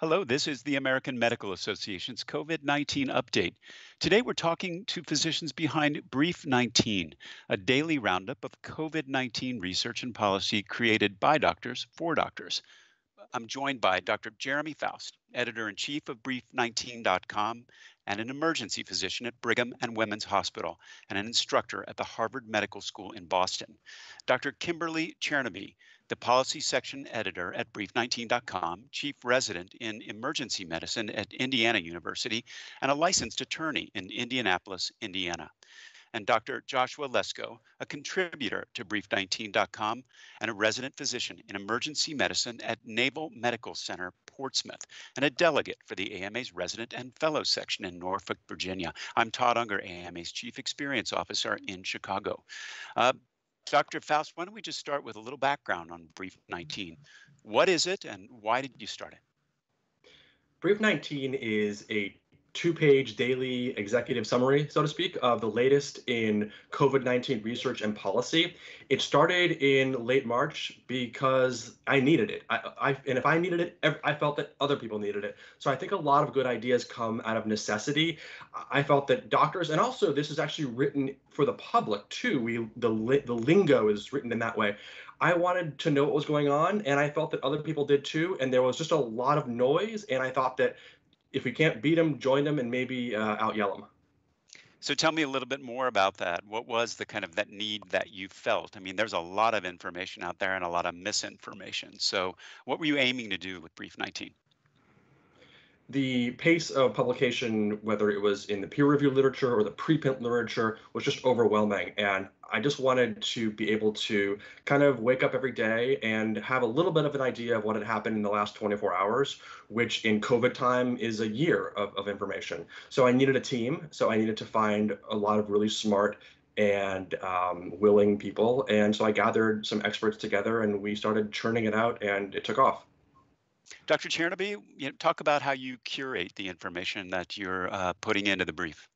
Hello, this is the American Medical Association's COVID 19 update. Today we're talking to physicians behind Brief 19, a daily roundup of COVID 19 research and policy created by doctors for doctors. I'm joined by Dr. Jeremy Faust, editor in chief of Brief19.com and an emergency physician at Brigham and Women's Hospital and an instructor at the Harvard Medical School in Boston. Dr. Kimberly Chernoby, the policy section editor at Brief19.com, chief resident in emergency medicine at Indiana University, and a licensed attorney in Indianapolis, Indiana. And Dr. Joshua Lesko, a contributor to Brief19.com and a resident physician in emergency medicine at Naval Medical Center, Portsmouth, and a delegate for the AMA's resident and fellow section in Norfolk, Virginia. I'm Todd Unger, AMA's chief experience officer in Chicago. Uh, Dr. Faust, why don't we just start with a little background on Brief 19? Mm-hmm. What is it and why did you start it? Brief 19 is a two page daily executive summary, so to speak, of the latest in COVID 19 research and policy. It started in late March because I needed it. I, I, and if I needed it, I felt that other people needed it. So I think a lot of good ideas come out of necessity. I felt that doctors, and also this is actually written for the public too. We the the lingo is written in that way. I wanted to know what was going on, and I felt that other people did too. And there was just a lot of noise, and I thought that if we can't beat them, join them and maybe uh, out yell them. So tell me a little bit more about that. What was the kind of that need that you felt? I mean, there's a lot of information out there and a lot of misinformation. So what were you aiming to do with Brief 19? the pace of publication, whether it was in the peer review literature or the preprint literature, was just overwhelming. And I just wanted to be able to kind of wake up every day and have a little bit of an idea of what had happened in the last 24 hours, which in COVID time is a year of, of information. So I needed a team. So I needed to find a lot of really smart and um, willing people. And so I gathered some experts together and we started churning it out and it took off. Dr. Chernoby, talk about how you curate the information that you're uh, putting into the brief.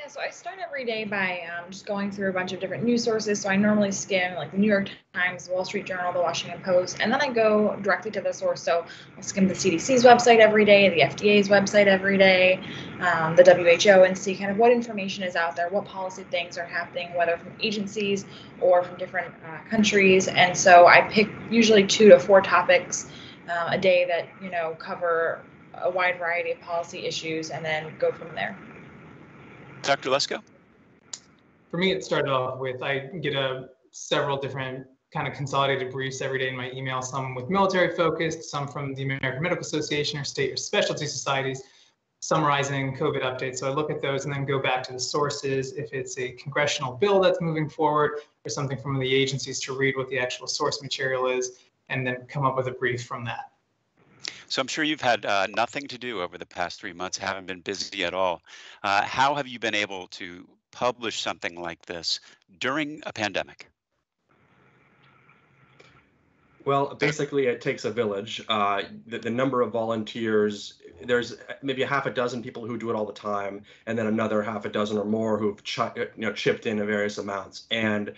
Yeah, so I start every day by um, just going through a bunch of different news sources. So I normally skim like the New York Times, Wall Street Journal, the Washington Post, and then I go directly to the source. So I'll skim the CDC's website every day, the FDA's website every day, um, the WHO, and see kind of what information is out there, what policy things are happening, whether from agencies or from different uh, countries. And so I pick usually two to four topics uh, a day that you know cover a wide variety of policy issues, and then go from there. Dr. Lesko. For me, it started off with I get a several different kind of consolidated briefs every day in my email, some with military focused, some from the American Medical Association or state or specialty societies summarizing COVID updates. So I look at those and then go back to the sources. If it's a congressional bill that's moving forward or something from the agencies to read what the actual source material is and then come up with a brief from that. So I'm sure you've had uh, nothing to do over the past three months, haven't been busy at all. Uh, how have you been able to publish something like this during a pandemic? Well, basically, it takes a village. Uh, the, the, number of volunteers, there's maybe a half a dozen people who do it all the time, and then another half a dozen or more who've ch- you know, chipped in various amounts. And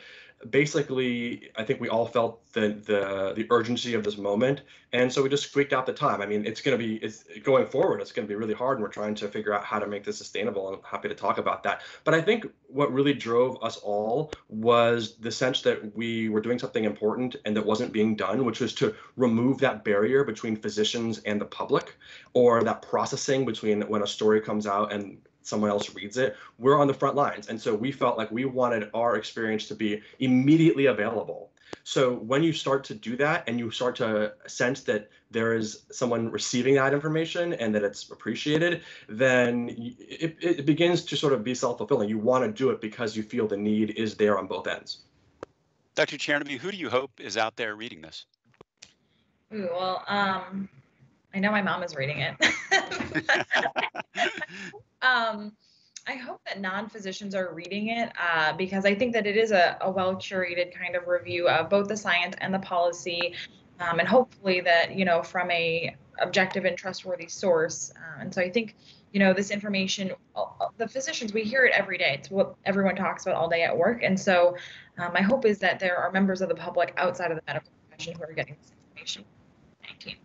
basically, I think we all felt the the the urgency of this moment, and so we just squeaked out the time. I mean, it's going to be it's going forward. It's going to be really hard, and we're trying to figure out how to make this sustainable. I'm happy to talk about that. But I think what really drove us all was the sense that we were doing something important and that wasn't being done, which was to remove that barrier between physicians and the public, or that processing between when a story comes out and someone else reads it, we're on the front lines. And so we felt like we wanted our experience to be immediately available. So when you start to do that and you start to sense that there is someone receiving that information and that it's appreciated, then it, it begins to sort of be self-fulfilling. You want to do it because you feel the need is there on both ends. Dr. Chernoby, who do you hope is out there reading this? Ooh, well, um, I know my mom is reading it. um, I hope that non-physicians are reading it uh, because I think that it is a, a, well-curated kind of review of both the science and the policy, um, and hopefully that you know from a objective and trustworthy source. Uh, and so I think you know this information, uh, uh, the physicians we hear it every day. It's what everyone talks about all day at work, and so um, my hope is that there are members of the public outside of the medical profession who are getting this information. 19.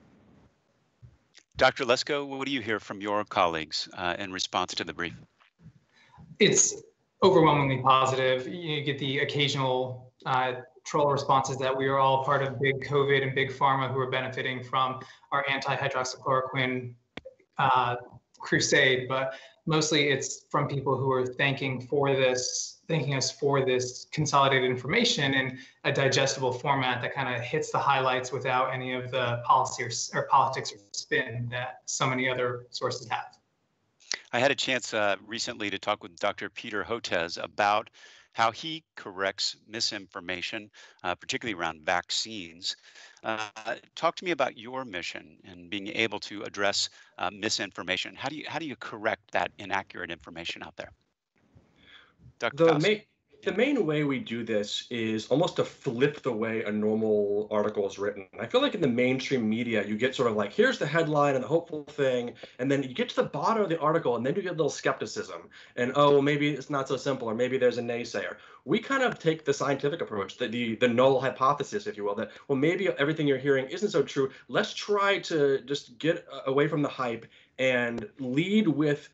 Dr. Lesko, what do you hear from your colleagues uh, in response to the brief? It's overwhelmingly positive. You get the occasional uh, troll responses that we are all part of big COVID and big pharma who are benefiting from our anti-hydroxychloroquine uh, crusade, but mostly it's from people who are thanking for this, thanking us for this consolidated information in a digestible format that kind of hits the highlights without any of the policy or, or politics or spin that so many other sources have. I had a chance uh, recently to talk with Dr. Peter Hotez about how he corrects misinformation, uh, particularly around vaccines. Uh, talk to me about your mission and being able to address uh, misinformation. How do you how do you correct that inaccurate information out there? Dr. The, the main way we do this is almost to flip the way a normal article is written. I feel like in the mainstream media, you get sort of like, here's the headline and the hopeful thing, and then you get to the bottom of the article, and then you get a little skepticism, and oh, maybe it's not so simple, or maybe there's a naysayer. We kind of take the scientific approach, the, the, the null hypothesis, if you will, that, well, maybe everything you're hearing isn't so true. Let's try to just get away from the hype and lead with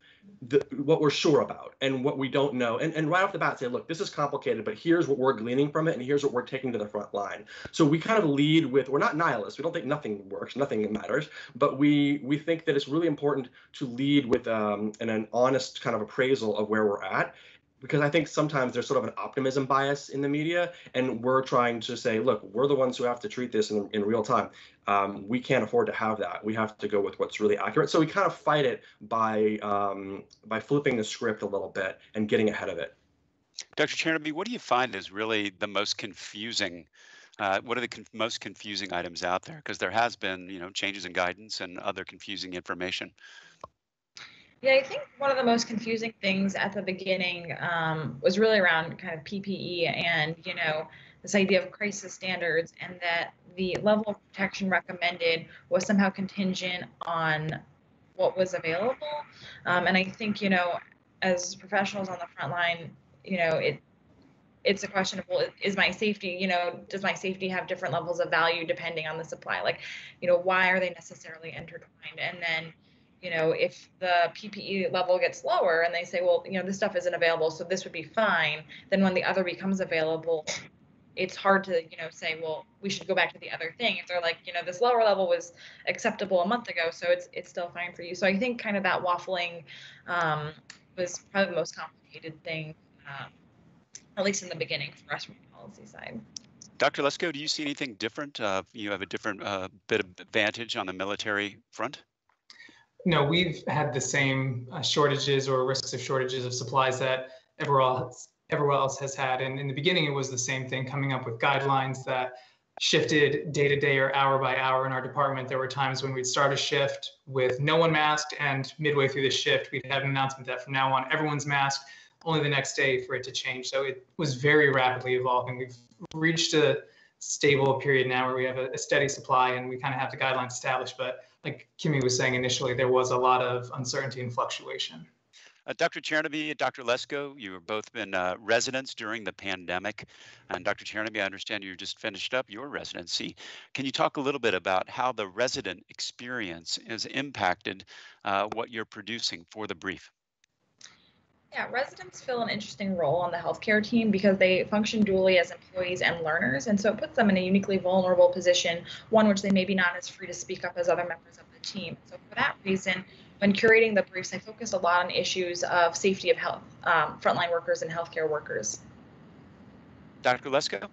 the, what we're sure about and what we don't know. And, and right off the bat say look this is complicated but here's what we're gleaning from it and here's what we're taking to the front line. So we kind of lead with we're not nihilists. We don't think nothing works nothing matters but we we think that it's really important to lead with um, an, an honest kind of appraisal of where we're at because I think sometimes there's sort of an optimism bias in the media, and we're trying to say, look, we're the ones who have to treat this in, in real time. Um, we can't afford to have that. We have to go with what's really accurate. So we kind of fight it by um, by flipping the script a little bit and getting ahead of it. Dr. Chernoby, what do you find is really the most confusing? Uh, what are the most confusing items out there? Because there has been, you know, changes in guidance and other confusing information. Yeah, I think one of the most confusing things at the beginning um, was really around kind of PPE and, you know, this idea of crisis standards and that the level of protection recommended was somehow contingent on what was available. Um, and I think, you know, as professionals on the front line, you know, it it's a question of well is my safety you know does my safety have different levels of value depending on the supply like you know why are they necessarily intertwined and then you know, if the PPE level gets lower and they say, well, you know, this stuff isn't available, so this would be fine, then when the other becomes available, it's hard to, you know, say, well, we should go back to the other thing. If they're like, you know, this lower level was acceptable a month ago, so it's it's still fine for you. So I think kind of that waffling um, was probably the most complicated thing, um, at least in the beginning for us from the policy side. Dr. Lesko, do you see anything different? Uh, you have a different uh, bit of advantage on the military front? No, we've had the same uh, shortages or risks of shortages of supplies that everywhere else, everywhere else has had. And in the beginning, it was the same thing, coming up with guidelines that shifted day to day or hour by hour in our department. There were times when we'd start a shift with no one masked, and midway through the shift, we'd have an announcement that from now on, everyone's masked, only the next day for it to change. So it was very rapidly evolving. We've reached a stable period now where we have a, a steady supply and we kind of have the guidelines established. But like Kimmy was saying initially, there was a lot of uncertainty and fluctuation. Uh, Dr. Chernoby and Dr. Lesko, you have both been uh, residents during the pandemic. And Dr. Chernoby, I understand you just finished up your residency. Can you talk a little bit about how the resident experience has impacted uh, what you're producing for the brief? Yeah, residents fill an interesting role on the healthcare team because they function dually as employees and learners, and so it puts them in a uniquely vulnerable position, one which they may be not as free to speak up as other members of the team. So for that reason, when curating the briefs, I focused a lot on issues of safety of health, um, frontline workers and healthcare workers. Dr. Lesko?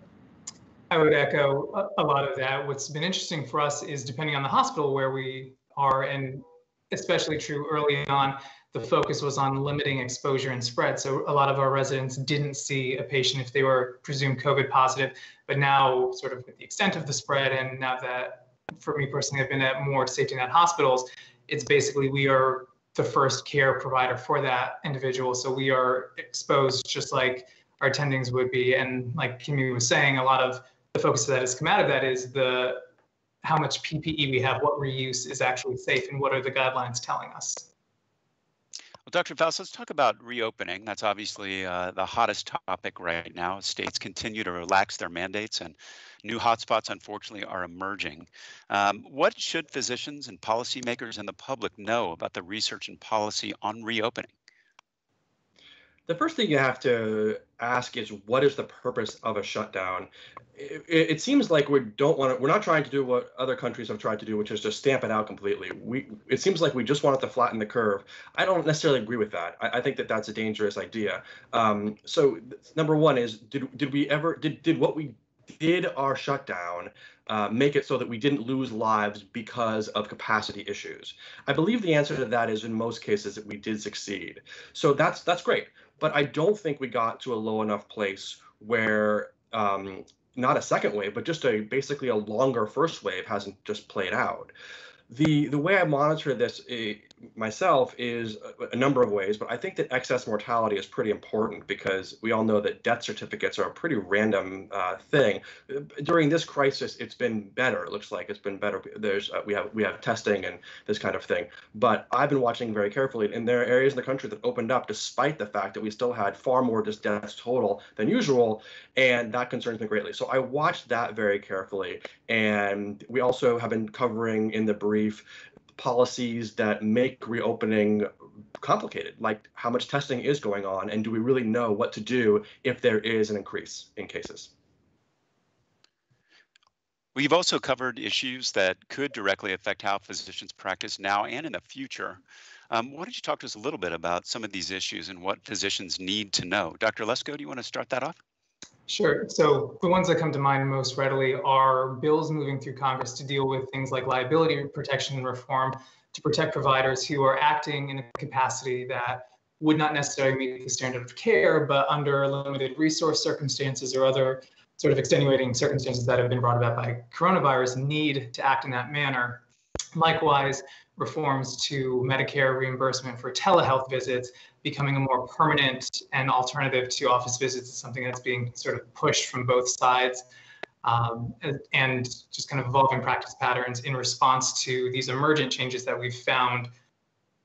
I would echo a lot of that. What's been interesting for us is depending on the hospital where we are, and especially true early on, the focus was on limiting exposure and spread. So a lot of our residents didn't see a patient if they were presumed COVID positive, but now sort of with the extent of the spread and now that for me personally, I've been at more safety net hospitals, it's basically we are the first care provider for that individual. So we are exposed just like our attendings would be. And like Kimmy was saying, a lot of the focus that has come out of that is the how much PPE we have, what reuse is actually safe, and what are the guidelines telling us. Dr. Faust, let's talk about reopening. That's obviously uh, the hottest topic right now. States continue to relax their mandates, and new hotspots, unfortunately, are emerging. Um, what should physicians and policymakers and the public know about the research and policy on reopening? The first thing you have to ask is what is the purpose of a shutdown? It, it, seems like we don't want to. We're not trying to do what other countries have tried to do, which is just stamp it out completely. We. It seems like we just want it to flatten the curve. I don't necessarily agree with that. I, I think that that's a dangerous idea. Um, so number one is did did we ever did did what we did our shutdown uh, make it so that we didn't lose lives because of capacity issues? I believe the answer to that is in most cases that we did succeed. So that's that's great but I don't think we got to a low enough place where um, not a second wave, but just a basically a longer first wave hasn't just played out the the way I monitor this uh, myself is a, a, number of ways, but I think that excess mortality is pretty important because we all know that death certificates are a pretty random uh, thing. During this crisis, it's been better. It looks like it's been better. There's uh, we have we have testing and this kind of thing. But I've been watching very carefully, and there are areas in the country that opened up despite the fact that we still had far more just deaths total than usual, and that concerns me greatly. So I watched that very carefully, and we also have been covering in the brief policies that make reopening complicated, like how much testing is going on, and do we really know what to do if there is an increase in cases? We've also covered issues that could directly affect how physicians practice now and in the future. Um, why don't you talk to us a little bit about some of these issues and what physicians need to know? Dr. Lesko, do you want to start that off? Sure. So the ones that come to mind most readily are bills moving through Congress to deal with things like liability protection and reform to protect providers who are acting in a capacity that would not necessarily meet the standard of care, but under limited resource circumstances or other sort of extenuating circumstances that have been brought about by coronavirus need to act in that manner. Likewise, reforms to Medicare reimbursement for telehealth visits becoming a more permanent and alternative to office visits is something that's being sort of pushed from both sides. Um, and just kind of evolving practice patterns in response to these emergent changes that we've found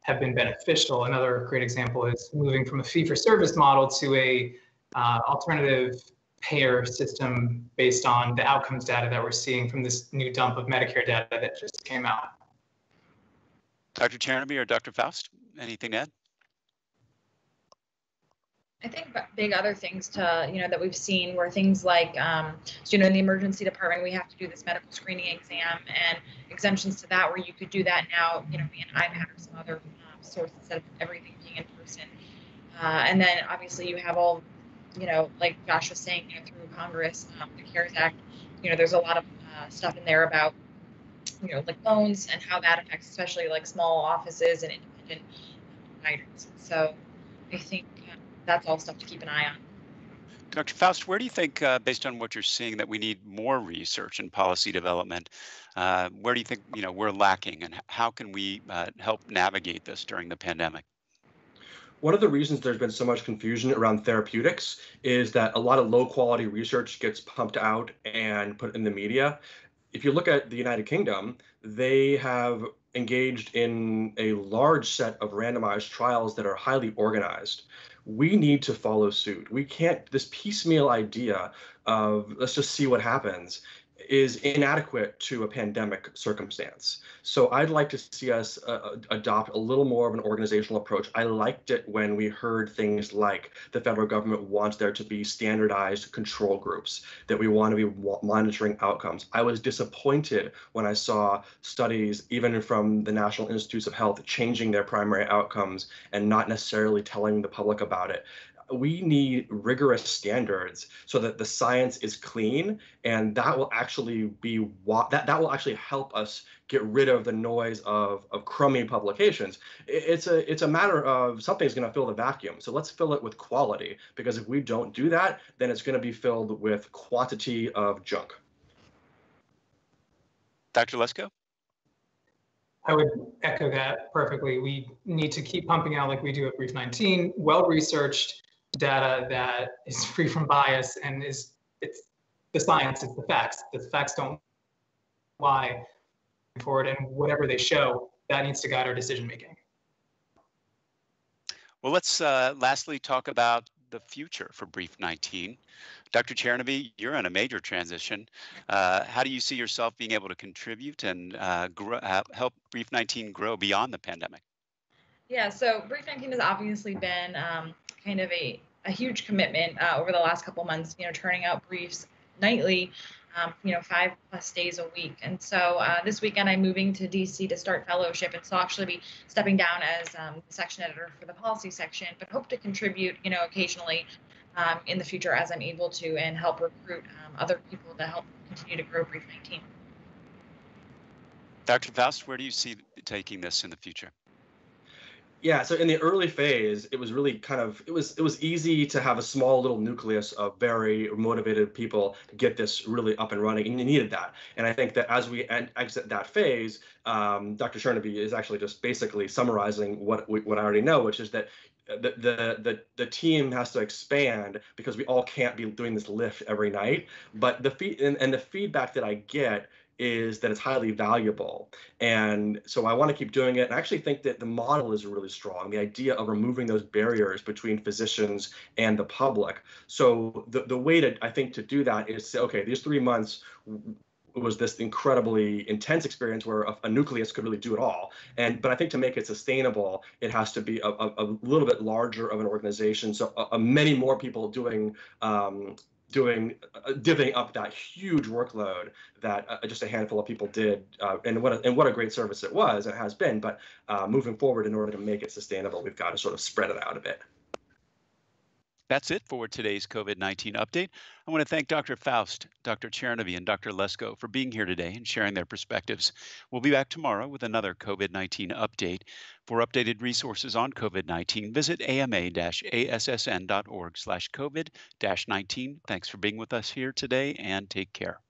have been beneficial. Another great example is moving from a fee-for-service model to a uh, alternative payer system based on the outcomes data that we're seeing from this new dump of Medicare data that just came out. Dr. Chernoby or Dr. Faust, anything to add? I think big other things to you know that we've seen were things like um, so, you know in the emergency department we have to do this medical screening exam and exemptions to that where you could do that now you know an iPad or some other um, source instead of everything being in person. Uh, and then obviously you have all you know like Josh was saying you know through Congress um, the CARES Act you know there's a lot of uh, stuff in there about you know like loans and how that affects especially like small offices and independent providers. So I think that's all stuff to keep an eye on. Dr. Faust, where do you think, uh, based on what you're seeing, that we need more research and policy development? Uh, where do you think you know we're lacking, and how can we uh, help navigate this during the pandemic? One of the reasons there's been so much confusion around therapeutics is that a lot of low quality research gets pumped out and put in the media. If you look at the United Kingdom, they have engaged in a large set of randomized trials that are highly organized we need to follow suit. We can't, this piecemeal idea of let's just see what happens is inadequate to a pandemic circumstance. So I'd like to see us uh, uh, adopt a little more of an organizational approach. I liked it when we heard things like the federal government wants there to be standardized control groups, that we want to be monitoring outcomes. I was disappointed when I saw studies, even from the National Institutes of Health, changing their primary outcomes and not necessarily telling the public about it we need rigorous standards so that the science is clean and that will actually be what that, that will actually help us get rid of the noise of, of crummy publications. It's a it's a matter of something's going to fill the vacuum. So let's fill it with quality because if we don't do that then it's going to be filled with quantity of junk. Dr lesko? I would echo that perfectly. We need to keep pumping out like we do at Brief 19, well researched, data that is free from bias and is it's the science, it's the facts. The facts don't lie forward, and whatever they show, that needs to guide our decision making. Well, let's uh, lastly talk about the future for Brief 19. Dr. Chernoby, you're in a major transition. Uh, how do you see yourself being able to contribute and uh, grow, uh, help Brief 19 grow beyond the pandemic? Yeah, so Brief 19 has obviously been um, kind of a, a huge commitment uh, over the last couple months, you know, turning out briefs nightly, um, you know, five plus days a week. And so uh, this weekend I'm moving to DC to start fellowship, and so I'll actually be stepping down as um, section editor for the policy section, but hope to contribute, you know, occasionally um, in the future as I'm able to and help recruit um, other people to help continue to grow Brief 19. Dr. Faust, where do you see taking this in the future? Yeah, so in the early phase, it was really kind of it was it was easy to have a small little nucleus of very motivated people to get this really up and running, and you needed that. And I think that as we exit that phase, um, Dr. Chernoby is actually just basically summarizing what what I already know, which is that the, the the the team has to expand because we all can't be doing this lift every night. But the feed and, and the feedback that I get is that it's highly valuable. And so I want to keep doing it. And I actually think that the model is really strong, the idea of removing those barriers between physicians and the public. So the, the way to, I think, to do that is say, okay, these three months was this incredibly intense experience where a, a, nucleus could really do it all. And but I think to make it sustainable, it has to be a, a, a little bit larger of an organization. So many more people doing um, doing uh, divvying up that huge workload that uh, just a handful of people did uh, and what a, and what a great service it was it has been but uh, moving forward in order to make it sustainable we've got to sort of spread it out a bit that's it for today's COVID 19 update. I want to thank Dr. Faust, Dr. Chernoby, and Dr. Lesko for being here today and sharing their perspectives. We'll be back tomorrow with another COVID 19 update. For updated resources on COVID 19, visit ama assn.org slash COVID 19. Thanks for being with us here today and take care.